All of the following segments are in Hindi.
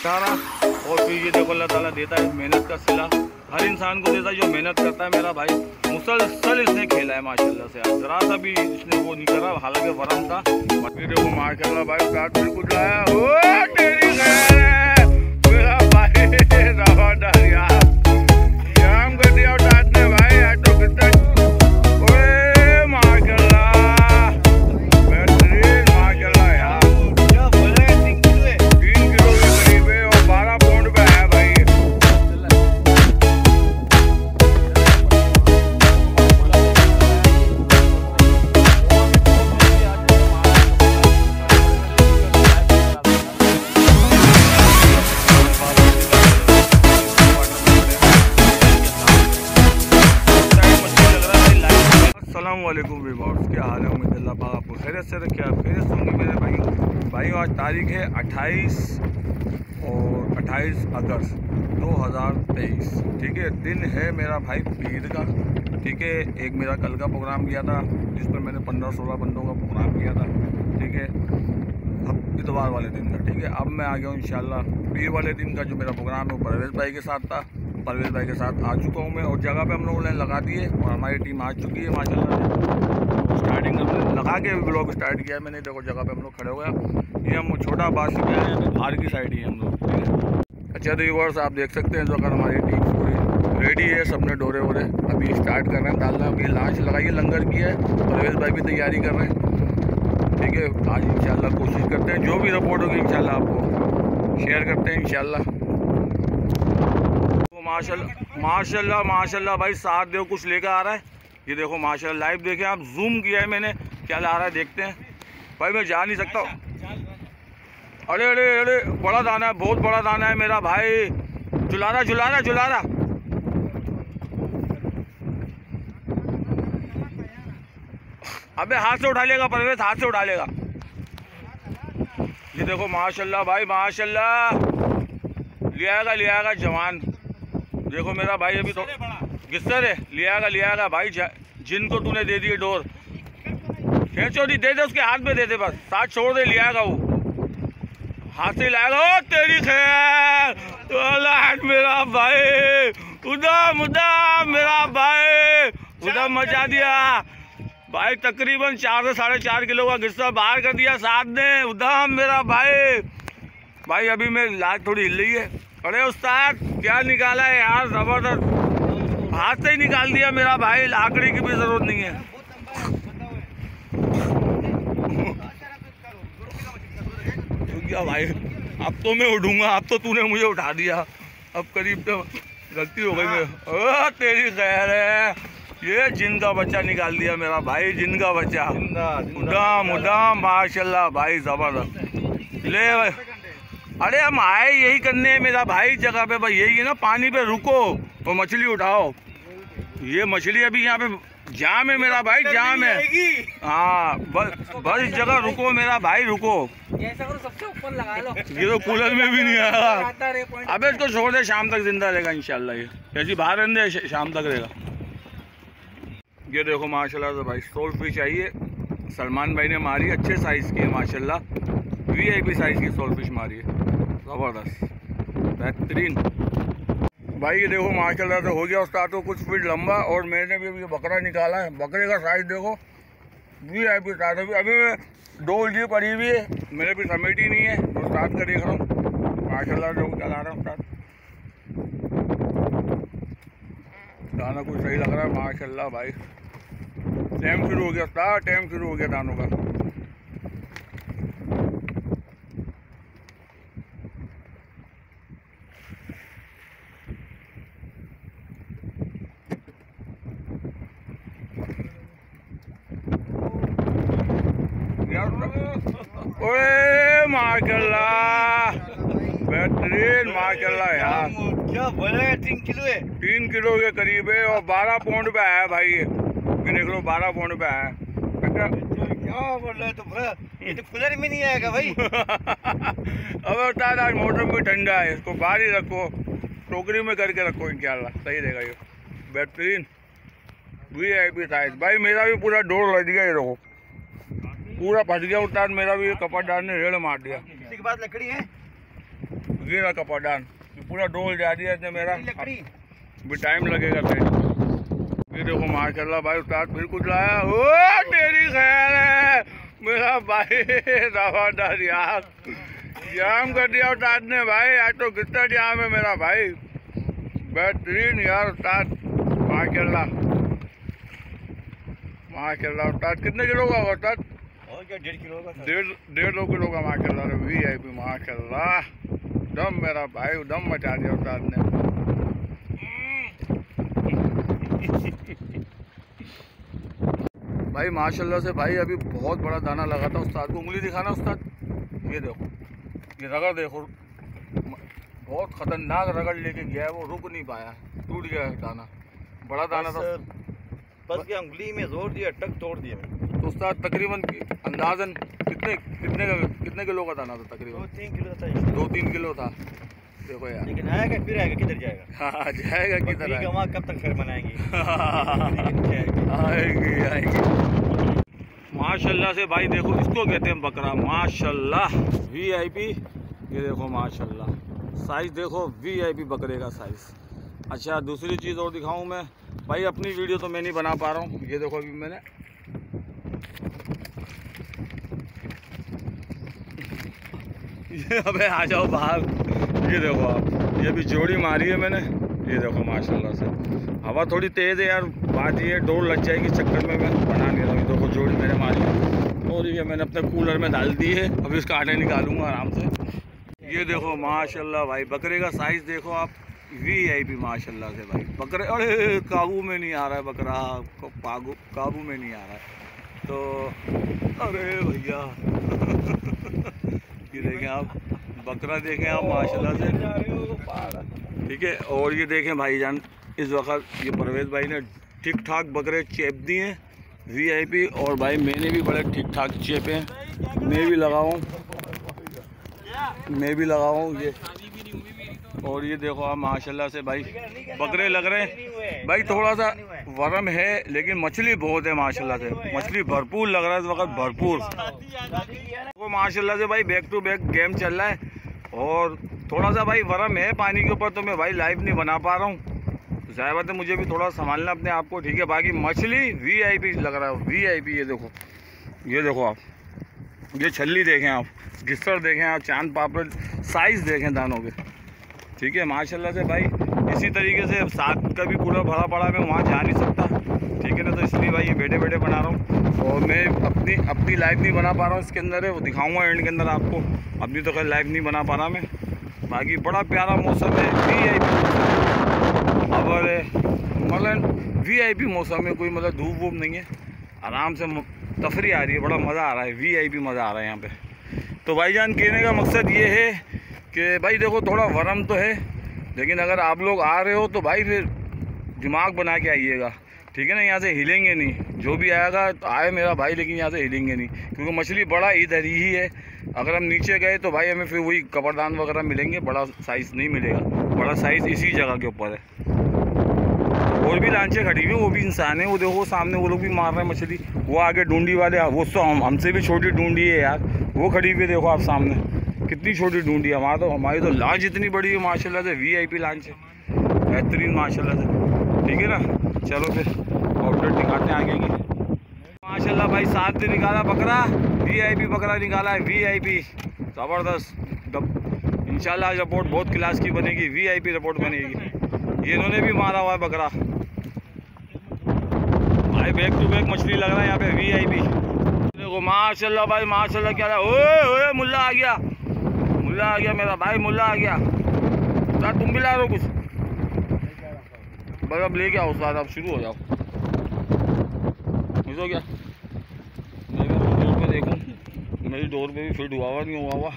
अट्ठारह और फिर ये देखो अल्लाह ताला देता है मेहनत का सिला। हर इंसान को देता है जो मेहनत करता है, मेरा भाई। मुसलसल इसने खेला है, माशाल्लाह से। आज जरा सा भी इसने वो नहीं करा, हालाँकि वरम था। फिर देखो, माशाल्लाह भाई स्टार्ट फिर कुछ आया ओ, तेरी मेरा भाई कर भाई वालेकुम वीवर्स क्या हाल है? उम्मीद अल्लाह पाक आपको खैरियत से रखे आप खैरियत से होंगे मेरे भाई। भाइयों, आज तारीख है 28 और 28 अगस्त 2023 ठीक है, दिन है मेरा भाई पीर का। ठीक है, एक मेरा कल का प्रोग्राम किया था, जिस पर मैंने 15-16 बंदों का प्रोग्राम किया था। ठीक है, अब इतवार वाले दिन का। ठीक है, अब मैं आ गया हूँ इंशाल्लाह पीर वाले दिन का, जो मेरा प्रोग्राम है वो परवेज़ भाई के साथ था। परवेज़ भाई के साथ आ चुका हूँ मैं और जगह पे हम लोगों ने लगा दिए और हमारी टीम आ चुकी है, माशाल्लाह स्टार्टिंग हमने लगा के ब्लॉग स्टार्ट किया है मैंने। देखो जगह पे हम लोग खड़े हो गए ये हम छोटा बास से हैं, बाहर की साइड ही हम लोग, ठीक है? अच्छा व्यूवर्स आप देख सकते हैं जो अगर हमारी टीम पूरी रेडी है, सबने डोरे वोरे अभी स्टार्ट कर रहे हैं, डालना अभी लांच लगाइए, लंगर की है परवेज़ भाई भी तैयारी कर रहे हैं। ठीक है, आज इंशाल्लाह कोशिश करते हैं, जो भी रिपोर्ट होगी इंशाल्लाह आपको शेयर करते हैं तो माशाल्लाह माशाल्लाह माशाल्लाह भाई, साथ देव कुछ लेकर आ रहा है। ये देखो, माशाल्लाह लाइव देखें आप जूम किया है मैंने। क्या ला रहा है, देखते हैं। भाई, मैं जा नहीं सकता। अरे अरे अरे, बड़ा दाना है, बहुत बड़ा दाना है मेरा भाई। झुलारा झुलारा झुलारा अबे, हाथ से उठा लेगा, परवेज, हाथ से उठा लेगा। ये देखो, माशाल्लाह, भाई, माशाल्लाह। लियागा लियागा जवान। देखो मेरा भाई अभी तो किसर है लियागा लियागा भाई जिनको तूने दे दिए डोर। खींचो नहीं, दे दे उसके हाथ में, दे दे बस। साथ छोड़ दे लियागा वो। हाथ से लाएगा, ओ, तेरी खैर। लाड मेरा भाई। उदम उदम मेरा भाई। उदम मचा दिया। भाई, तकरीबन चार से साढ़े चार किलो का गुस्सा बाहर कर दिया साथ ने। उदम मेरा भाई। भाई, अभी मेरी लाज थोड़ी हिल रही है। अरे उस्ताद क्या निकाला है यार ज़बरदस्त। हाथ से ही निकाल दिया मेरा भाई लाकड़ी की भी ज़रूरत नहीं है। क्या भाई अब तो मैं उठूँगा अब तो तूने मुझे उठा दिया। अब करीब तो गलती हो गई ओ तेरी खैर है। ये जिन का बच्चा निकाल दिया मेरा भाई जिन का बच्चा उदाम उदाम माशाल्लाह भाई ज़बरदस्त। ले भाई। अरे हम आए यही करने मेरा भाई जगह पे भाई यही है ना पानी पे रुको और मछली उठाओ। ये मछली अभी यहाँ पे जाम है मेरा भाई जाम है। हाँ बस बस इस जगह रुको मेरा भाई रुको। सबसे ऊपर लगा लो। ये तो कूलर में भी नहीं आया अबे इसको छोड़ दे शाम तक ज़िंदा रहेगा इंशाल्लाह ये। ऐसी बाहर रहने दे, शाम तक रहेगा। ये देखो माशाल्लाह तो भाई सोल फ़िश आई है। सलमान भाई ने मारी अच्छे साइज़ की है माशाल्लाह। वी आई पी साइज़ की सोल फ़िश मारी ज़बरदस्त। बेहतरीन। भाई, ये देखो, माशाल्लाह से हो गया उसका तो कुछ फीट लंबा और मैंने भी अभी बकरा निकाला है। बकरे का साइज़ देखो। वी आई पी साइज़ अभी अभी डोल जी पड़ी हुई है। मेरे भी समेट नहीं है। तो स्टार्ट कर देख रहा हूँ। माशाल्लाह देखो क्या ला रहा हूँ स्टार्ट दाना कुछ सही लग रहा है। माशाल्लाह भाई। टाइम शुरू हो गया स्टार्ट टाइम शुरू हो गया दानों का। ओए माशाल्लाह। बेहतरीन माशाल्लाह यार। क्या बोले तीन किलो है। तीन किलो के करीब है और बारह पाउंड पे आया भाई ये। ये देख लो बारह पाउंड पे आया अच्छा। क्या बोल रहे ये तो कूलर में नहीं आएगा भाई। अब बता आज मौसम भी ठंडा है इसको बाहर ही रखो। टोकरी में करके रखो इंशाल्लाह। सही रहेगा ये। बेहतरीन। वी आई पी साइज़ भाई मेरा भी पूरा डोर लग गया ये देखो पूरा फंस गया उतार मेरा भी कपड़ डाल ने रेड़ मार दिया। लकड़ी है? गिरा पूरा डोल जा दिया इसने मेरा। लकड़ी भी टाइम लगेगा फिर। ये देखो माशाल्लाह भाई उस्ताद फिर कुछ लाया। ओ तेरी खैर है। मेरा भाई दवादार यार। जाम कर दिया उस्ताद ने भाई आज तो कितना जाम है मेरा भाई। बेहतरीन यार उस्ताद माशाल्लाह। माशाल्लाह उस्ताद कितने किलो का क्या डेढ़ किलो का डेढ़ डेढ़ दो किलो का माशाल्लाह वी आई पी माशाल्लाह दम मेरा भाई दम मचा दिया उस्ताद ने भाई माशाल्लाह से भाई अभी बहुत बड़ा दाना लगा था उस्ताद को उंगली दिखाना उस्ताद ये देखो ये रगड़ देखो बहुत खतरनाक रगड़ लेके गया है वो रुक नहीं पाया टूट गया दाना बड़ा दाना था बस क्या उंगली में ज़ोर दिया टक तोड़ दिया तो उस्ताद तकरीबन अंदाजन कितने कितने का कितने किलो का दाना था दो तकरीबन तीन किलो था दो तीन किलो था। देखो यार। लेकिन आएगा फिर आएगा किधर जाएगा? हाँ जाएगा किधर आएगा? कब तक फिर मनाएँगे? आएगी आएगी। माशाल्लाह से भाई देखो इसको कहते हैं बकरा। माशाल्लाह। वी आई पी ये देखो माशाल्लाह। साइज़ देखो वी आई पी बकरे का साइज़ अच्छा दूसरी चीज़ और दिखाऊँ मैं। भाई अपनी वीडियो तो मैं नहीं बना पा रहा हूँ। ये देखो अभी मैंने ये अबे आ जाओ बाहर। ये देखो आप, ये भी जोड़ी मारी है मैंने। ये देखो माशाल्लाह से। हवा थोड़ी तेज़ है यार, बात ये डोर लग जाएगी चक्कर में, मैं बना नहीं रहा हूँ। देखो जोड़ी मैंने मारी और ये मैंने अपने कूलर में डाल दी है। अभी इसका आटे निकालूँगा आराम से। ये देखो माशाल्लाह भाई, बकरे का साइज़ देखो आप। वी आई पी माशाल्लाह से भाई। बकरे, अरे, काबू में नहीं आ रहा है बकरा। काबू में नहीं आ रहा है। तो अरे भैया। ये देखें आप, बकरा देखें आप, माशाल्लाह से। ठीक है, और ये देखें भाईजान, इस वक्त ये परवेज़ भाई ने ठीक ठाक बकरे चेप दिए हैं वीआईपी और भाई मैंने भी बड़े ठीक ठाक चेपे हैं। मैं भी लगाऊँ मैं भी लगाऊँ ये। और ये देखो आप, माशाल्लाह से भाई, बकरे लग रहे हैं। भाई थोड़ा सा वरम है, लेकिन मछली बहुत है, माशाल्लाह से। मछली भरपूर लग रहा है इस वक्त, भरपूर। माशाल्लाह से भाई बैक टू बैक गेम चल रहा है। और थोड़ा सा भाई वरम है पानी के ऊपर तो मैं भाई लाइव नहीं बना पा रहा हूँ। ज़ाहिर बात है, मुझे भी थोड़ा संभालना अपने आप को, ठीक है? बाकी मछली वी आई पी लग रहा है वी आई पी ये देखो। ये देखो आप। ये छल्ली देखें आप गिस्सर देखें आप, चाँद पापड़ साइज़ देखें दानों के। ठीक है? माशाल्लाह से भाई इसी तरीके से साथ का भी कूलर भरा पड़ा मैं वहाँ जा नहीं सकता। है तो इसलिए भाई ये बैठे बैठे बना रहा हूँ। और मैं अपनी अपनी लाइव नहीं बना पा रहा हूँ इसके अंदर है, वो दिखाऊँगा एंड के अंदर आपको। अपनी तो खैर लाइव नहीं बना पा रहा मैं। बाकी बड़ा प्यारा मौसम है वी आई पी और मतलब वी आई पी मौसम है, कोई मतलब धूप वूप नहीं है। आराम से तफरी आ रही है, बड़ा मज़ा आ रहा है वी आई पी मज़ा आ रहा है यहाँ पर तो भाईजान, कहने का मकसद ये है कि भाई देखो, थोड़ा वरम तो है, लेकिन अगर आप लोग आ रहे हो तो भाई फिर दिमाग बना के आइएगा। ठीक है ना, यहाँ से हिलेंगे नहीं। जो भी आएगा तो आए मेरा भाई, लेकिन यहाँ से हिलेंगे नहीं। क्योंकि मछली बड़ा इधर ही है। अगर हम नीचे गए तो भाई हमें फिर वही कपड़दान वगैरह मिलेंगे, बड़ा साइज़ नहीं मिलेगा। बड़ा साइज़ इसी जगह के ऊपर है। और भी लांचे खड़ी हुई वो भी इंसान है। वो देखो, सामने वो लोग भी मार रहे हैं मछली। वो आगे ढूंढी वाले वो तो हम, हमसे भी छोटी ढूंढी है यार। वो खड़ी हुई देखो आप सामने। कितनी छोटी ढूंढी है। हमारा तो हमारी तो लांच इतनी बड़ी है, माशाल्लाह से वी आई पी लांच है बेहतरीन माशाल्लाह से। ठीक है ना? चलो फिर आउटलेट दिखाते आगे की। माशाल्लाह भाई साथ से निकाला बकरा वी आई पी बकरा निकाला है वी आई पी ज़बरदस्त। इंशाल्लाह रिपोर्ट बहुत क्लास की बनेगी वी आई पी रिपोर्ट बनेगी। ये इन्होंने भी मारा हुआ है बकरा। भाई बैक टू बैक मछली लग रहा है यहाँ पे वी आई पी देखो, माशाल्लाह भाई, माशाल्लाह क्या रहा ओए मुल्ला आ गया। मुल्ला आ गया मेरा भाई, मुल्ला आ गया। तुम भी ला रहे हो कुछ। बस अब लेके आओ साथ अब शुरू हो जाओ। हो गया मैं भी डोर पे देखूँ। मेरी डोर पे भी फिट हुआ हुआ नहीं हुआ हुआ।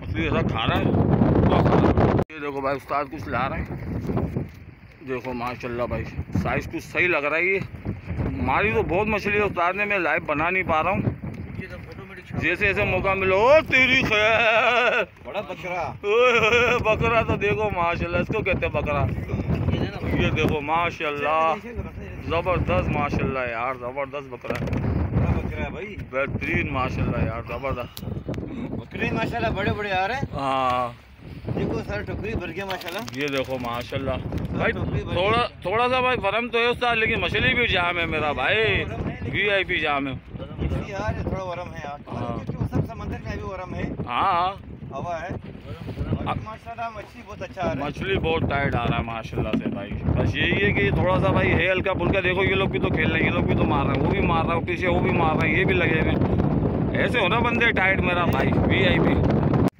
मछली ऐसा खा रहा है। ये देखो भाई उस्ताद कुछ ला रहे हैं। देखो माशाल्लाह भाई साइज़ कुछ सही लग रहा है ये। मारी तो बहुत मछली है उस्ताद ने मैं लाइव बना नहीं पा रहा हूँ। जैसे जैसे मौका मिलो ओ तेरी खैर। बड़ा बकरा। ओए, बकरा तो देखो माशाल्लाह इसको कहते हैं बकरा। ये देखो माशाल्लाह। ज़बरदस्त माशाल्लाह यार ज़बरदस्त बकरा है। बकरा भाई? बेहतरीन माशाल्लाह यार ज़बरदस्त। बकरे माशाल्लाह बड़े बड़े आ रहे हैं। हाँ। देखो सर टोकरी भर गया माशाल्लाह। ये देखो माशाल्लाह। भाई थोड़ा थोड़ा सा भाई फर्म तो है उस्ताद लेकिन मछली भी जाम है मेरा भाई। वी आई पी जाम है। यार थोड़ा वरम है यार। हाँ। सब समंदर में अभी वरम है। हाँ। हवा है। मछली बहुत अच्छा आ रहा है। मछली बहुत टाइट आ रहा है माशाल्लाह से भाई। बस यही है कि थोड़ा सा भाई है हल्का फुल्का देखो ये लोग भी तो खेल रहे हैं ये लोग भी तो मार रहे हैं वो भी मार रहा है पीछे वो भी मार रहे हैं ये भी लगे हुए ऐसे हो ना बंदे टाइट मेरा भाई वी आई पी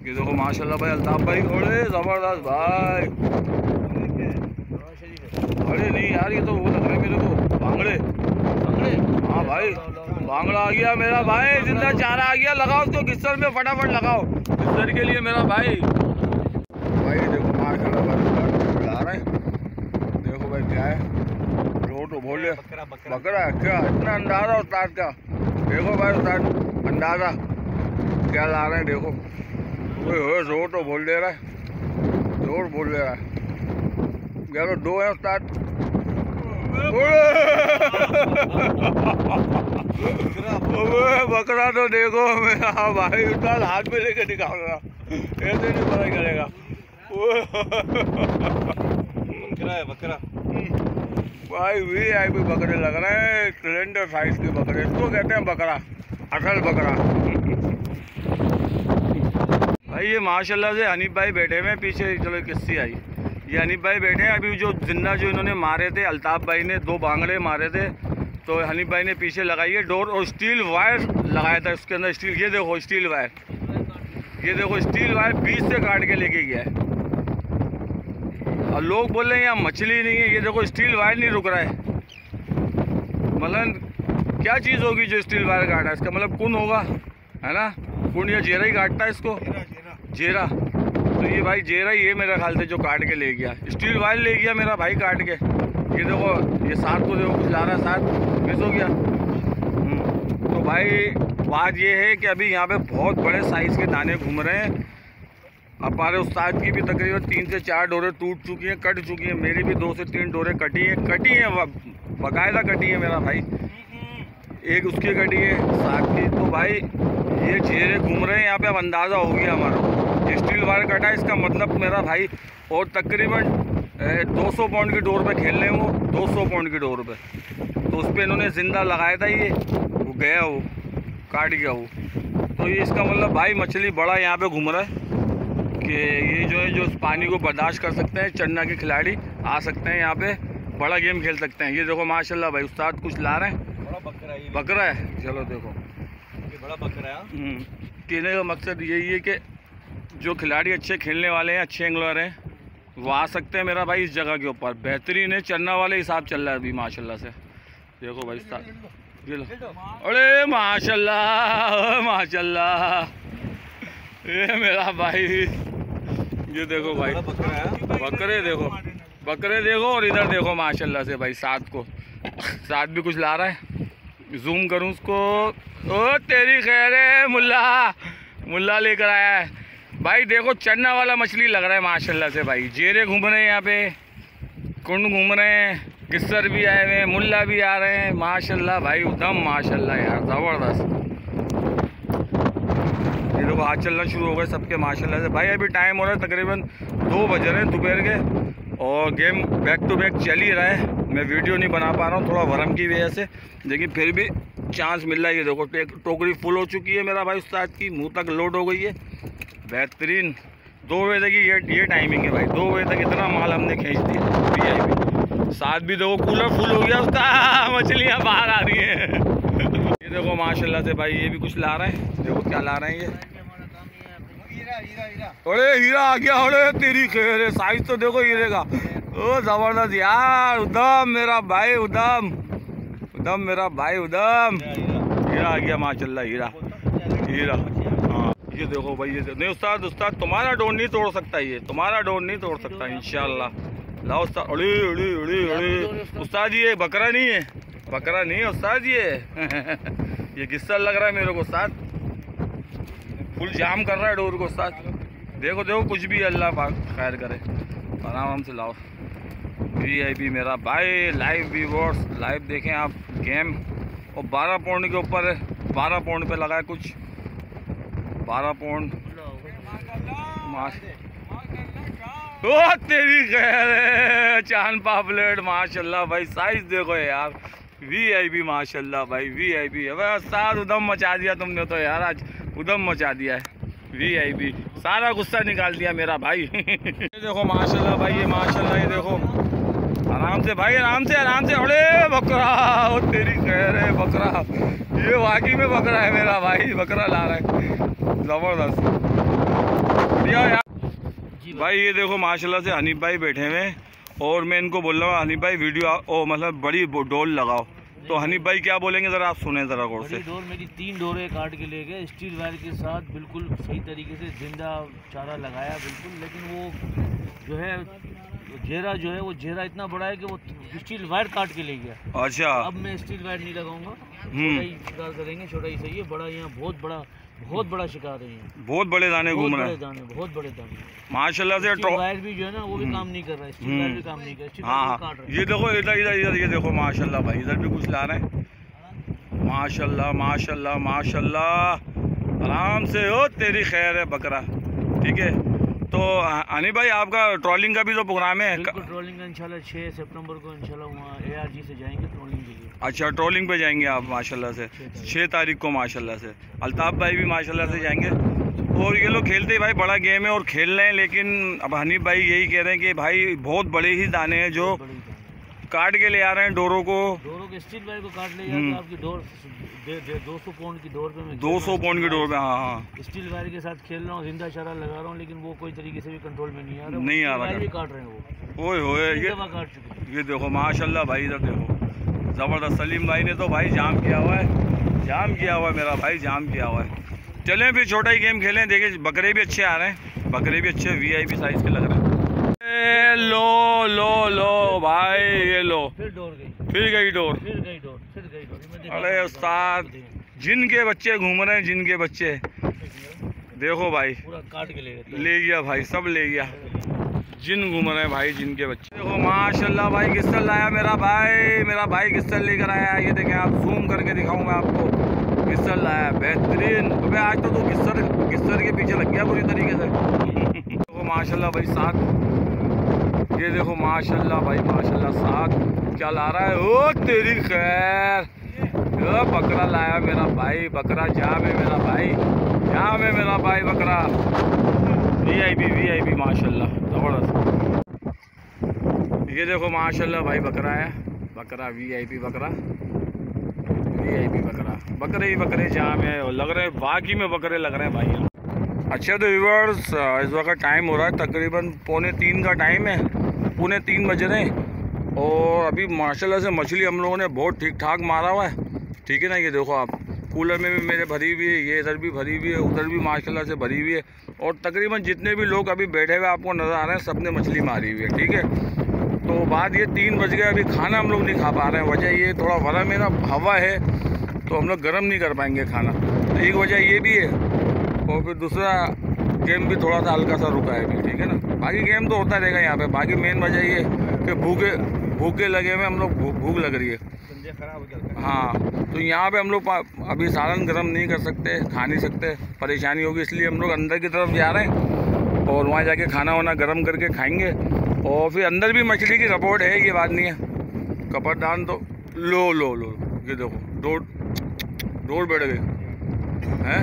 ये देखो माशाल्लाह भाई अल्ताफ भाई थोड़े ज़बरदस्त भाई। अरे नहीं यार ये तो वो लग रहा है मेरे को बांगड़े। हाँ भाई बांगड़ा आ गया मेरा भाई ज़िंदा चारा आ गया लगाओ उसको गिस्सर में फटाफट लगाओ। गिस्सर के लिए मेरा भाई देखो माशाल्लाह भाई ला रहे हैं देखो भाई क्या है लो तो बोले बकरा बकरा। बकरा क्या? इतना अंदाज़ा उस्ताद का। देखो भाई उस्ताद अंदाज़ा। क्या ला रहे हैं देखो। ओए ज़ोर तो बोल दे रहा है। ज़ोर बोल दे रहा है। क्या तो दो है उस्ताद। बकरा तो देखो मेरा भाई उस्ताद हाथ में लेके निकाल रहा ऐसे नहीं पता करेगा। बकरा है बकरा। भाई वी आई पी बकरे लग रहे हैं सिलेंडर साइज़ के बकरे। इसको कहते हैं बकरा, असल बकरा। भाई, ये माशाल्लाह से हनीफ भाई बैठे हुए पीछे चलो किस्सी आई। ये हनीफ भाई बैठे हैं, अभी जो ज़िंदा जो इन्होंने मारे थे, अल्ताफ भाई ने दो बांगड़े मारे थे तो हनीफ भाई ने पीछे लगाई है डोर और स्टील वायर लगाया था उसके अंदर स्टील। ये देखो, स्टील वायर। ये देखो, स्टील वायर बीच से काट के लेके गया है। और लोग बोल रहे हैं यहाँ मछली नहीं है ये देखो स्टील वायर नहीं रुक रहा है। मतलब क्या चीज़ होगी जो स्टील वायर काटा है? इसका मतलब कुन होगा है ना? कुन या जेरा ही काटता है इसको। जेरा तो ये भाई जेरा ही है मेरा ख्याल से जो काट के ले गया। स्टील वायर ले गया मेरा भाई काट के। ये देखो ये साथ को देखो कुछ ला रहा है साथ। मिस हो गया। हम्म, तो भाई बात ये है कि अभी यहाँ पे बहुत बड़े साइज़ के दाने घूम रहे हैं। हमारे उस्ताद की भी तकरीबन तीन से चार डोरे टूट चुकी हैं, कट चुकी हैं। मेरी भी दो से तीन डोरे कटी हैं। कटी हैं बाकायदा कटी है मेरा भाई। एक उसकी कटी है, साथ की। तो भाई, ये चेहरे घूम रहे हैं, यहाँ पे अब अंदाज़ा हो गया हमारा। स्टील वायर कटा है, इसका मतलब मेरा भाई और तकरीबन दो सौ पाउंड की डोर पे खेल रहे हैं वो, दो सौ पाउंड की डोर पे। तो उस पर इन्होंने ज़िंदा लगाया था ये, वो गया वो, काट गया वो। तो ये इसका मतलब भाई मछली बड़ा यहाँ पे घूम रहा है। कि ये जो है जो इस पानी को बर्दाश्त कर सकते हैं चन्ना के खिलाड़ी आ सकते हैं यहाँ पे बड़ा गेम खेल सकते हैं। ये देखो माशाल्लाह भाई उस्ताद कुछ ला रहे हैं। बड़ा बकरा है बकरा है? चलो देखो। ये बड़ा बकरा है हाँ। हम्म, कहने का मकसद यही है कि जो खिलाड़ी अच्छे खेलने वाले हैं अच्छे एंगलर हैं वो आ सकते हैं मेरा भाई इस जगह के ऊपर। बेहतरीन है चन्ना वाले हिसाब चल रहा है अभी माशाल्लाह से। देखो भाई उस्ताद अरे माशाल्लाह माशाल्लाह। ये मेरा भाई। ये देखो भाई। बकरा। बकरे देखो। बकरे देखो और इधर देखो माशाल्लाह से भाई साथ को। साथ भी कुछ ला रहा है। जूम करूँ उसको। ओ तेरी खैर है मुल्ला। मुल्ला लेकर आया है। भाई देखो चन्ना वाला मछली लग रहा है माशाल्लाह से भाई। जेरे घूम रहे हैं यहाँ पे। कुंड घूम रहे हैं। किस्सर भी आए हुए हैं मुल्ला भी आ रहे हैं। माशाल्लाह भाई उदम माशाल्लाह यार ज़बरदस्त। देखो, आज चलना शुरू हो गए सबके, माशाल्लाह से। भाई, अभी टाइम हो रहा है, तकरीबन दो बज रहे हैं दोपहर के, और गेम बैक टू बैक चल ही रहा है। मैं वीडियो नहीं बना पा रहा हूँ, थोड़ा वरम की वजह से। लेकिन फिर भी चांस मिल रहा है, ये देखो टेक- टोकरी फुल हो चुकी है मेरा भाई उस्ताद की, मुँह तक लोड हो गई है। बेहतरीन। दो बजे तक ये ये टाइमिंग है भाई, दो बजे तक इतना माल हमने खींच दिया वी आई पी साथ भी देखो कूलर फुल हो गया उसका, मछलियाँ बाहर आ रही हैं। ये देखो, माशाल्लाह से भाई, ये भी कुछ ला रहे हैं। देखो, क्या ला रहे हैं ये। अरे हीरा आ गया अरे तेरी खैर है, साइज़ तो देखो हीरे का। ओ, ज़बरदस्त, यार उदम मेरा भाई उदम उदम मेरा भाई उदम हीरा आ गया, माशाल्लाह, हीरा। हीरा हाँ। ये देखो भाई, ये। नहीं, उस्ताद उस्ताद, तुम्हारा डोर नहीं तोड़ सकता ये। तुम्हारा डोर नहीं तोड़ सकता, इंशाल्लाह। लाओ उस्ताद अड़े अड़े अड़े अड़े उस्ताद ये बकरा नहीं है। बकरा नहीं है, उस्ताद ये। ये किस्सा लग रहा है मेरे को, उस्ताद। फुल जाम कर रहा है डोर को उस्ताद देखो देखो, कुछ भी अल्लाह पाक खैर करे। आराम से लाओ। वी आई पी मेरा। भाई लाइव व्यूवर्स लाइव देखें आप। गेम और 12 पाउंड के ऊपर 12 पाउंड पे लगा है कुछ। बारह पौंड तेरी खैर है। चाँद पापलेट माशाल्लाह भाई साइज़ देखो यार। वी आई पी माशाल्लाह भाई वी आई पी साथ उदम मचा दिया तुमने तो यार आज। उदम मचा दिया है वी आई पी सारा गुस्सा निकाल दिया मेरा भाई। ये देखो माशाल्लाह भाई ये माशाल्लाह ये देखो। आराम से भाई आराम से आराम से। अरे बकरा ओ तेरी कह है बकरा। ये वाकई में बकरा है मेरा भाई बकरा ला रहा है। ज़बरदस्त। भाई। ये देखो माशाल्लाह से हनीफ भाई बैठे हुए हैं। और मैं इनको बोल रहा हूँ हनीफ भाई वीडियो ओ मतलब बड़ी डोल लगाओ। तो हनी भाई क्या बोलेंगे ज़रा आप सुने ज़रा गौर से। डोर मेरी तीन डोरें काट के ले गए। स्टील वायर के साथ बिल्कुल सही तरीके से ज़िंदा चारा लगाया बिल्कुल। लेकिन वो जो है घेरा जो है वो जेरा इतना बड़ा है कि वो स्टील वायर काट के ले गया। अच्छा। अब मैं स्टील वायर नहीं लगाऊँगा। हम्म। छोटा ही करेंगे छोटा ही सही है। बड़ा यहाँ बहुत बड़ा बहुत बड़ा शिकार है बहुत बड़े दाने घूम रहे हैं। दाने बहुत बड़े दाने। माशाल्लाह से वायर भी जो है ना वो भी हम्म। काम नहीं कर रहा है। स्टील हम्म। भी काम नहीं कर रहा है। हाँ भी ये देखो इधर इधर इधर ये देखो माशाल्लाह भाई इधर भी कुछ ला रहे हैं। माशाल्लाह माशाल्लाह माशाल्लाह। आराम से हो तेरी खैर है बकरा। ठीक है? तो हनी भाई आपका ट्रॉलिंग का भी तो प्रोग्राम है। ट्रोलिंग का इंशाल्लाह छः सितंबर को इंशाल्लाह वहाँ एआरजी से जाएँगे ट्रोलिंग अच्छा ट्रोलिंग पे जाएँगे आप माशाल्लाह से। छः तारीख को माशाल्लाह से। अल्ताफ़ भाई भी माशाल्लाह से जाएँगे। और ये लोग खेलते ही भाई बड़ा गेम है और खेल रहे हैं लेकिन अब हनीफ भाई यही कह रहे हैं कि भाई बहुत बड़े ही दाने हैं जो काट के ले आ रहे हैं डोरों को। डोरों के स्टील वायर को काट ले हम्म। आपकी डोर दो सौ पाउंड की डोर पे मैं 200 पाउंड की डोर पे हाँ हाँ। स्टील वायर के साथ खेल रहा हूँ ज़िंदा चारा लगा रहा हूँ लेकिन वो कोई तरीके से भी कंट्रोल में नहीं आ रहा। नहीं आ रहा। काट रहे हैं वो। ओए होए ये काट चुके ये देखो माशाल्लाह भाई इधर देखो। ज़बरदस्त। सलीम भाई ने तो भाई जाम किया हुआ है। जाम किया हुआ है मेरा भाई जाम किया हुआ है। चलें फिर छोटा ही गेम खेलें। देखें बकरे भी अच्छे आ रहे हैं। बकरे भी अच्छे वी आई साइज़ के लग रहे हैं। ए, लो लो लो भाई ये लो। फिर डोर गई। फिर गई डोर। फिर गई डोर फिर गई डोर। अरे उस्ताद जिनके बच्चे घूम रहे हैं जिनके बच्चे। देखो भाई। पूरा काट के ले ले गया भाई सब ले गया। जिन घूम रहे हैं भाई जिनके बच्चे। माशाल्लाह भाई किस्सल लाया मेरा भाई मेरा भाई किस्सल लेकर आया ये देखें, आप जूम करके दिखाऊँगा आपको। किस्सल लाया, बेहतरीन। अबे, आज तो तू किस्सर किस्सर के पीछे लग गया पूरी तरीके से। देखो, माशाल्लाह भाई साथ ये देखो, माशाल्लाह भाई, माशाल्लाह साथ क्या ला रहा है? ओ, तेरी खैर। ओ, बकरा लाया मेरा भाई, बकरा जाम है मेरा भाई जाम है मेरा भाई, बकरा। V I P V I P माशाल्लाह, ज़बरदस्त। ये देखो माशाल्लाह भाई बकरा है। बकरा वी आई पी बकरा। वी आई पी बकरा। बकरे ही बकरे जाम है लग रहे हैं बाकी में बकरे लग रहे हैं भाई। अच्छा तो व्यूवर्स इस वक्त टाइम हो रहा है, तकरीबन पौने तीन का टाइम है, पौने तीन बज रहे हैं। और अभी माशाल्लाह से मछली हम लोगों ने बहुत ठीक ठाक मारा हुआ है। ठीक है ना, ये देखो आप, कूलर में भी मेरे भरी हुई है, ये इधर भी भरी हुई है, उधर भी माशाल्लाह से भरी हुई है। और तकरीबन जितने भी लोग अभी बैठे हुए आपको नज़र आ रहे हैं सबने मछली मारी हुई है, ठीक है? तो बात ये तीन बज गए अभी खाना हम लोग नहीं खा पा रहे हैं। वजह ये थोड़ा वरा में ना हवा है तो हम लोग गर्म नहीं कर पाएँगे खाना। तो एक वजह ये भी है और फिर दूसरा गेम भी थोड़ा सा हल्का सा रुका है अभी ठीक है ना? बाकी गेम तो होता रहेगा यहाँ पे। बाकी मेन वजह ये है कि भूखे भूखे लगे हुए हम लोग भूख लग रही है। हो हाँ। तो यहाँ पे हम लोग अभी सालन गर्म नहीं कर सकते खा नहीं सकते परेशानी होगी इसलिए हम लोग अंदर की तरफ़ जा रहे हैं और वहाँ जाके खाना वाना गर्म करके खाएँगे। और फिर अंदर भी मछली की सपोर्ट है ये बात नहीं है। कपड़दान तो लो लो लो ये देखो डोर डोर बैठ गई। हैं?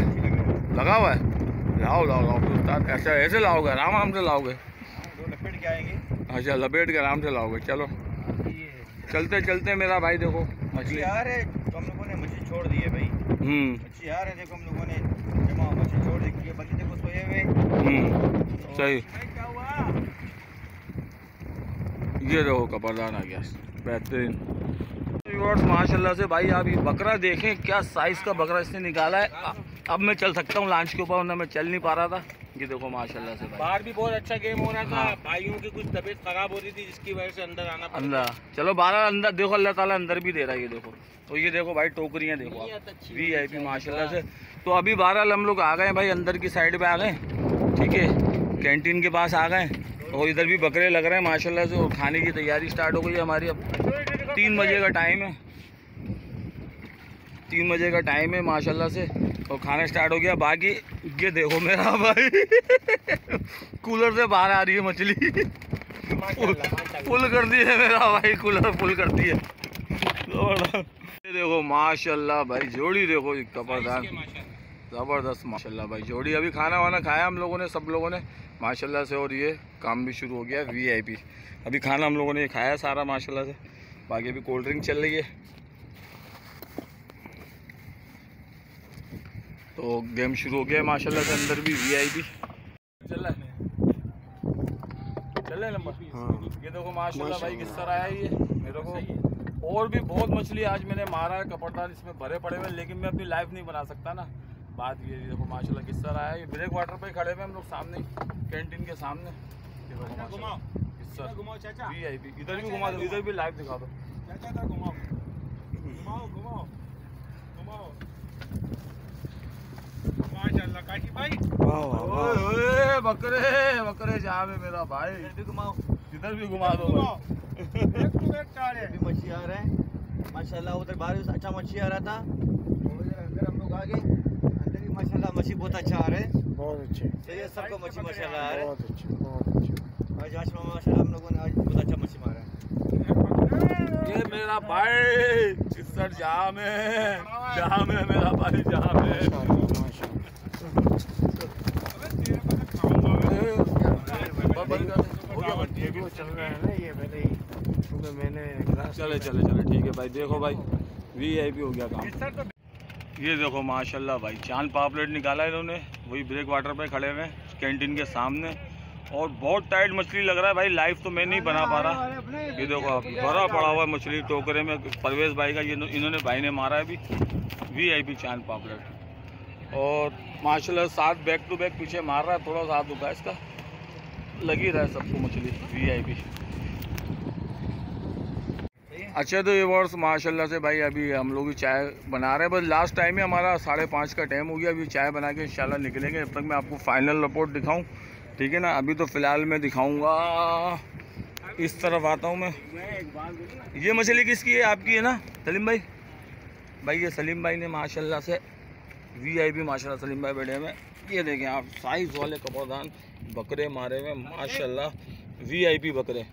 लगा हुआ है? लाओ लाओ लाओ उस्ताद ऐसे ऐसे लाओगे आराम आराम से लाओगे। अच्छा लपेट के आराम से लाओगे चलो। चलते चलते मेरा भाई देखो मछली। आ रहे तो हम लोगों ने मछली छोड़ दी है भाई। हम्म। मछली आ रहे देखो हम लोगों ने जमा मछली छोड़ दी ये बंदी देखो सोए हुए हम्म। सही क्या हुआ ये देखो कपड़दान आ गया। बेहतरीन। व्यूअर्स माशाल्लाह से भाई आप ये बकरा देखें क्या साइज़ का बकरा इसने निकाला है। अब मैं चल सकता हूँ लांच के ऊपर वरना मैं चल नहीं पा रहा था। ये देखो माशाल्लाह से भाई। बाहर भी बहुत अच्छा गेम हो रहा था। हाँ। भाइयों की कुछ तबीयत खराब हो रही थी जिसकी वजह से अंदर आना पड़ा। अंदर। चलो बारह अंदर देखो अल्लाह ताला अंदर भी दे रहा है ये देखो। तो ये देखो भाई टोकरियाँ देखो अच्छी वी आई पी माशाल्लाह से। तो अभी बारह हम लोग आ गए भाई अंदर की साइड पे आ गए ठीक है। कैंटीन के पास आ गए और इधर भी बकरे लग रहे हैं, माशाल्लाह से, और खाने की तैयारी स्टार्ट हो गई है हमारी अब। तीन बजे का टाइम है। तीन बजे का टाइम है, माशाल्लाह से, और खाना स्टार्ट हो गया। बाकी, ये देखो मेरा भाई। कूलर से बाहर आ रही है मछली। फुल कर दी है मेरा भाई, कूलर फुल कर दी है। देखो, माशाल्लाह भाई, जोड़ी देखो एक ज़बरदस्त ज़बरदस्त माशाल्लाह भाई। जोड़ी अभी खाना वाना खाया हम लोगों ने सब लोगों ने? माशाल्लाह से और ये काम भी शुरू हो गया वीआईपी अभी खाना हम लोगों ने खाया सारा माशाल्लाह से। बाकी अभी कोल्ड ड्रिंक चल रही है। तो गेम शुरू हो गया माशाल्लाह से अंदर भी वीआईपी चल रहा है। चल रहा है नंबर? ये देखो माशाल्लाह भाई किस तरह आया ये। मेरे को और भी बहुत मछली आज मैंने मारा है कपड़दार इसमें भरे पड़े हुए लेकिन मैं अपनी लाइफ नहीं बना सकता ना। बात ये देखो माशाल्लाह किस तरह आया। ये ब्रेक वाटर पे खड़े हुए हम लोग सामने कैंटीन के सामने। ये देखो माशाल्लाह किस तरह। घुमाओ चाचा। वीआईपी इधर भी घुमा दो इधर भी लाइव दिखा दो। चाचा का घुमाओ। घुमाओ घुमाओ। घुमाओ। माशाल्लाह काशी भाई। ओए ओए बकरे बकरे जहाँ में मेरा भाई। भी घुमाओ। इधर भी घुमा दो भाई। एक टू एक चार है। मच्छी आ रहा है। माशाल्लाह उधर बारिश अच्छा मच्छी आ रहा था। और इधर अंदर हम लोग आ गए। माशाल्लाह मच्छी बहुत अच्छा आ रहा है। बहुत अच्छे। सही है सबको मच्छी माशाल्लाह आ रहा है। बहुत अच्छे बहुत अच्छे। आज आज माशाल्लाह हम लोगों ने आज बहुत अच्छा मच्छी मारा है। ये मेरा भाई चिस्सर जहाँ में जहाँ में मेरा भाई जहाँ में चल रहा है। ना ये मैंने चले चले चले ठीक है भाई देखो भाई वीआईपी हो गया काम। ये देखो, माशाल्लाह भाई, चाँद पापलेट निकाला है इन्होंने, वही ब्रेक वाटर पे खड़े हुए कैंटीन के सामने। और बहुत टाइट मछली लग रहा है भाई लाइव तो मैं नहीं बना पा रहा। ये देखो, आप भरा पड़ा हुआ है मछली टोकरे में, परवेज भाई का, ये इन्होंने भाई ने मारा है अभी वी आई पी चाँद पापलेट। और माशाल्लाह सात बैक टू बैक पीछे मार रहा है, थोड़ा सा हाथ दुखा इसका। लगी रहा है सबको मछली वी आई पी अच्छा तो ये वर्ष माशाल्लाह से भाई अभी हम लोग चाय बना रहे हैं। बस लास्ट टाइम ही हमारा साढ़े पाँच का टाइम हो गया। अभी चाय बना के इंशाल्लाह निकलेंगे। जब तक मैं आपको फाइनल रिपोर्ट दिखाऊँ, ठीक है ना? अभी तो फ़िलहाल मैं दिखाऊँगा। इस तरफ़ आता हूँ मैं। ये मछली किसकी है? आपकी है ना? सलीम भाई? भाई, ये सलीम भाई ने माशाल्लाह से वी आई पी माशा सलीम भाई बैठे में ये देखें आप साइज़ वाले कपड़दान बकरे मारे हुए माशाल्लाह वी आई पी बकरे।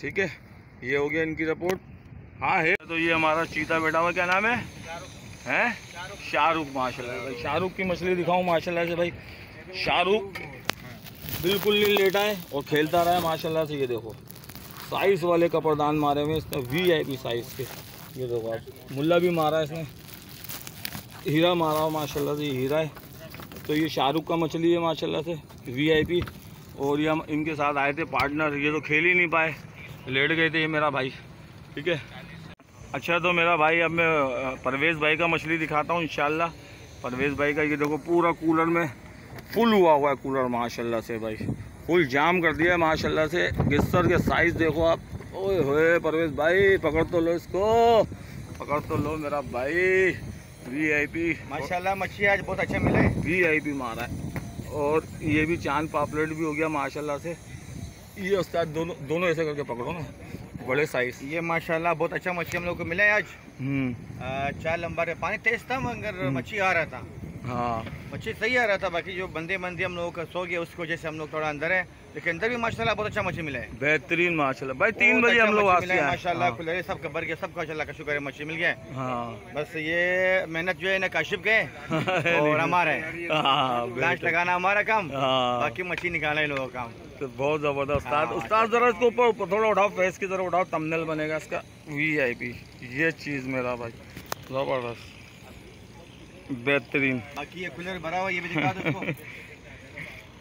ठीक है? ये हो गया इनकी रिपोर्ट हाँ है। तो ये हमारा चीता बैठा हुआ, क्या नाम है? हैं? शाहरुख, माशाल्लाह भाई। शाहरुख की मछली दिखाऊँ, माशाल्लाह से भाई। शाहरुख, बिल्कुल नहीं लेटा है और खेलता रहा है, माशाल्लाह से। ये देखो साइज़ वाले कपड़दान मारे हुए इसमें वी आई पी साइज़ के। ये देखो आप, मुल्ला भी मारा है इसने। हीरा मारा हो, माशाल्लाह से हीरा है। तो ये शाहरुख का मछली है, माशाल्लाह से वी आई पी और ये हम इनके साथ आए थे पार्टनर ये तो खेल ही नहीं पाए। लेट गए थे ये मेरा भाई ठीक है? अच्छा तो मेरा भाई अब मैं परवेज़ भाई का मछली दिखाता हूँ इंशाल्लाह। परवेज़ भाई का ये देखो पूरा कूलर में फुल हुआ हुआ है कूलर माशाल्लाह से भाई। फुल जाम कर दिया है माशाल्लाह से। गिस्सर के साइज़ देखो आप। ओए होए परवेज़ भाई पकड़ तो लो इसको। पकड़ तो लो मेरा भाई। वी आई पी माशाल्लाह मच्छी आज बहुत अच्छा मिला है। वी आई पी मारा है। और ये भी चाँद पापलेट भी हो गया माशाला से। ये उस्ताद दोनों दोनों ऐसे करके पकड़ो ना। बड़े साइज़ ये माशाल्लाह बहुत अच्छा मछली हम लोग को मिला है आज। हम्म। आ, चार लंबा है पानी तेज था मगर मछली आ रहा था। हाँ। मछली सही आ रहा था बाकी जो बंदे बंदे हम लोगों का सो गया उसको जैसे हम लोग थोड़ा अंदर है। लेकिन अंदर भी माशाल्लाह बहुत अच्छा मच्छी मिला है। बेहतरीन माशाल्लाह। भाई तीन बजे अच्छा हम लोग मिला है, माशाल्लाह हाँ, खुले सब भर के सबका अल्लाह का शुक्र है मच्छी मिल गया हाँ। बस ये मेहनत जो है ना काशिफ के और हमारा है। लाश लगाना हमारा काम हाँ। बाकी मछली निकालना है लोगों का काम। तो बहुत ज़बरदस्त। उस्ताद हाँ। उस्ताद ज़रा इसको ऊपर थोड़ा उठाओ फेस की तरफ़ उठाओ तमनेल बनेगा इसका। वी आई पी ये चीज़ मेरा भाई ज़बरदस्त। बेहतरीन। बाकी ये कूलर भरा हुआ ये भी दिखा दो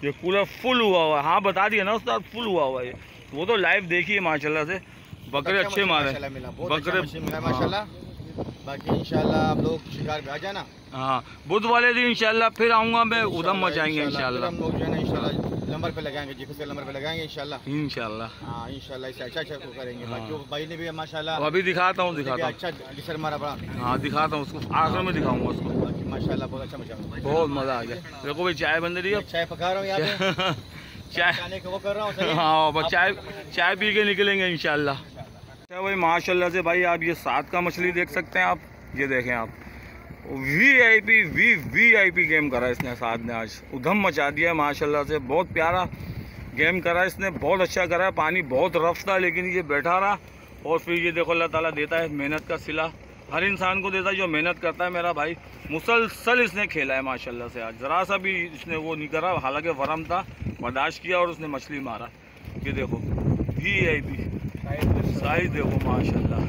ये कूलर फुल हुआ हुआ है। हाँ बता दिया ना उसका फुल हुआ हुआ है ये। वो तो लाइव देखिए माशाल्लाह से। बकरे अच्छा अच्छे मारे। बकरे- अच्छा। माशाल्लाह। बाकी इंशाल्लाह आप लोग शिकार पे आ जाना। हाँ बुध वाले दिन इंशाल्लाह फिर आऊँगा मैं उधम मचाएँगे इंशाल्लाह। हम लोग जो है ना इंशाल्लाह नंबर पे लगाएँगे जिस के नंबर पे लगाएँगे इंशाल्लाह। इंशाल्लाह। हाँ इंशाल्लाह इससे अच्छा अच्छा को करेंगे हाँ। बाकी भाई ने भी माशाल्लाह। अभी दिखाता हूँ दिखाता हूँ। अच्छा डिसर मारा बड़ा। हाँ दिखाता हूँ उसको आखिर में दिखाऊँगा उसको। बाकी माशाल्लाह बहुत अच्छा मचा बहुत मज़ा आ गया। देखो भाई चाय बन रही है। चाय पका रहा हूँ यहाँ पे। चाय खाने को वो कर रहा हूँ है? हाँ चाय चाय पी के निकलेंगे इंशाल्लाह। अच्छा भाई माशाल्लाह से भाई आप ये सात का मछली देख सकते हैं आप। ये देखें आप। V I P V V I P game करा इसने, साथ ने आज। उधम मचा दिया, माशाल्लाह से। बहुत प्यारा गेम करा इसने, बहुत अच्छा करा। पानी बहुत रफ था, लेकिन ये बैठा रहा। और फिर ये देखो, अल्लाह ताला देता है मेहनत का सिला। हर इंसान को देता है जो मेहनत करता है, मेरा भाई। मुसलसल इसने खेला है, माशाल्लाह से आज। ज़रा सा भी इसने वो नहीं करा, हालाँकि वरम था, बर्दाश्त किया और उसने मछली मारा। ये देखो वी आई पी साइज़ देखो, माशाल्लाह।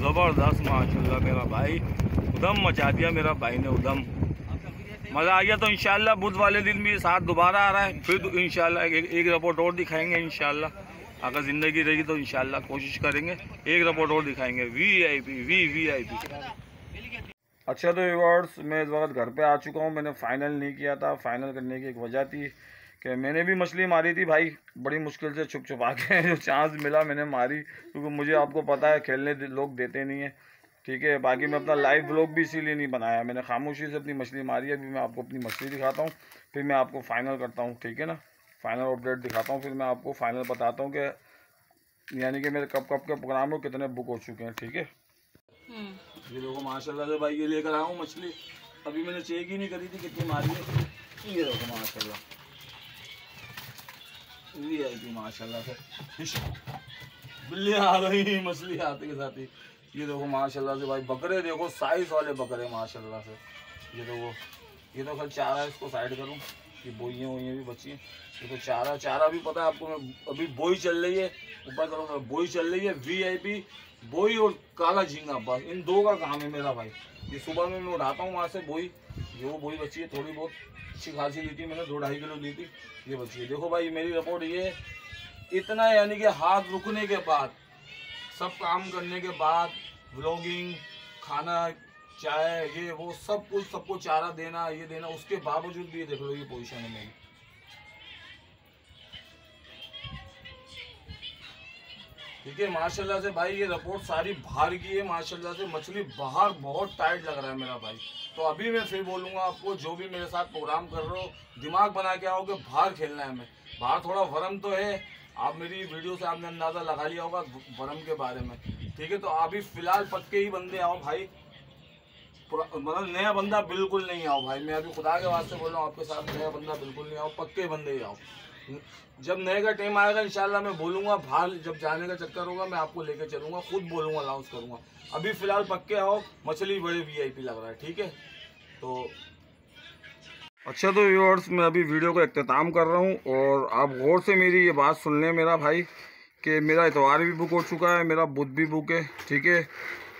ज़बरदस्त, माशाल्लाह, मेरा भाई। उधम मचा दिया मेरा भाई ने उधम। मज़ा आ गया तो इंशाल्लाह बुध वाले दिन भी साथ दोबारा आ रहा है। फिर इंशाल्लाह एक, एक रिपोर्ट और दिखाएँगे इंशाल्लाह। अगर ज़िंदगी रहेगी तो इंशाल्लाह कोशिश करेंगे। एक रिपोर्ट और दिखाएँगे। V I P V V I P अच्छा तो रिवॉर्ड्स मैं इस वक्त घर पे आ चुका हूँ। मैंने फ़ाइनल नहीं किया था। फ़ाइनल करने की एक वजह थी कि मैंने भी मछली मारी थी भाई। बड़ी मुश्किल से छुप छुपा के जो चांस मिला मैंने मारी। क्योंकि मुझे आपको पता है खेलने लोग देते नहीं है। ठीक है, बाकी मैं अपना लाइव ब्लॉग भी इसीलिए नहीं बनाया। मैंने खामोशी से अपनी मछली मारी है, अभी मैं आपको अपनी मछली दिखाता हूँ, फिर मैं आपको फाइनल करता हूँ, ठीक है ना? फाइनल अपडेट दिखाता हूँ, फिर मैं आपको फाइनल बताता हूँ कि यानी कि मेरे कब कब के प्रोग्राम में कितने बुक हो चुके हैं, ठीक है? ये देखो, माशाल्लाह से भाई ये लेकर आया हूँ मछली। अभी मैंने चेक ही नहीं करी थी कितनी मारी है। ये देखो, माशाल्लाह। वी आई पी माशाल्लाह से। बिल्ली आ गई मछली आते के साथ ही। ये देखो माशाल्लाह से भाई, बकरे देखो साइज़ वाले बकरे माशाल्लाह से। ये देखो, ये तो कल चारा इसको साइड करूँ ये बोइयाँ वोइयाँ भी बची ये तो चारा चारा भी पता है आपको, मैं अभी बोई चल रही है, ऊपर करो बोई चल रही है वी आई पी बोई और काला झींगा, बस, इन दो का काम है मेरा भाई। ये सुबह में मैं उठाता हूँ वहाँ से बोई, ये वो बोई बची है थोड़ी बहुत, अच्छी खासी ली थी मैंने, दो ढाई किलो ली थी, ये बची है। देखो भाई, मेरी रिपोर्ट ये, इतना यानी कि हाथ रुकने के बाद सब काम करने के बाद व्लॉगिंग खाना, चाय, ये, वो, सब कुछ सबको चारा देना, ये देना, उसके बावजूद भी देख लो ये पोजीशन है मेरी। ठीक है, माशाल्लाह से भाई ये रिपोर्ट सारी बाहर की है, माशाल्लाह से मछली बाहर बहुत टाइट लग रहा है मेरा भाई। तो अभी मैं फिर बोलूँगा आपको, जो भी मेरे साथ प्रोग्राम कर रहे हो, दिमाग बना के आओ कि बाहर खेलना है हमें। बाहर थोड़ा वरम तो है आप मेरी वीडियो से आपने अंदाज़ा लगा लिया होगा वरम के बारे में। ठीक है तो अभी फ़िलहाल पक्के ही बंदे आओ भाई। मतलब नया बंदा बिल्कुल नहीं आओ भाई। मैं अभी खुदा के वास्ते बोल रहा हूँ, आपके साथ नया बंदा बिल्कुल नहीं आओ, पक्के बंदे ही आओ। जब नए का टाइम आएगा, इंशाल्लाह मैं बोलूँगा, बाहर जब जाने का चक्कर होगा, मैं आपको लेकर चलूँगा, खुद बोलूँगा अनाउंस करूँगा। अभी फ़िलहाल पक्के आओ, मछली बड़े वीआईपी लग रहा है, ठीक है? तो अच्छा तो व्यूअर्स मैं अभी वीडियो का अख्ताम कर रहा हूँ और आप गौर से मेरी ये बात सुन लें मेरा भाई, कि मेरा इतवार भी बुक हो चुका है, मेरा बुध भी बुक है, ठीक है?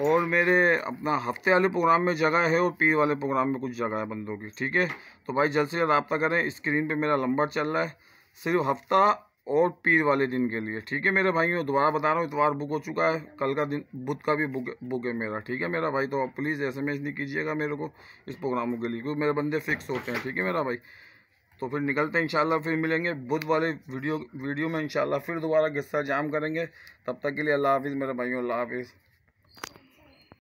और मेरे अपना हफ़्ते वाले प्रोग्राम में जगह है और पीर वाले प्रोग्राम में कुछ जगह है बंदों की, ठीक है? तो भाई जल्द से जल्द रबता करें स्क्रीन पर मेरा लंबर चल रहा है, सिर्फ़ हफ़्ता और पीर वाले दिन के लिए। ठीक है मेरे भाइयों दोबारा बता रहा हूँ, इतवार बुक हो चुका है। कल का दिन, बुध का भी बुक बुक है मेरा। ठीक है मेरा भाई तो आप प्लीज़ एसएमएस नहीं कीजिएगा मेरे को इस प्रोग्रामों के लिए, क्योंकि मेरे बंदे फिक्स होते हैं। ठीक है मेरा भाई? तो फिर निकलते हैं, इंशाल्लाह फिर मिलेंगे। बुध वाले वीडियो वीडियो में इंशाल्लाह फिर दोबारा किस्सा जाम करेंगे। तब तक के लिए अल्लाह हाफिज़ मेरे भाइयों, अल्लाह हाफिज़।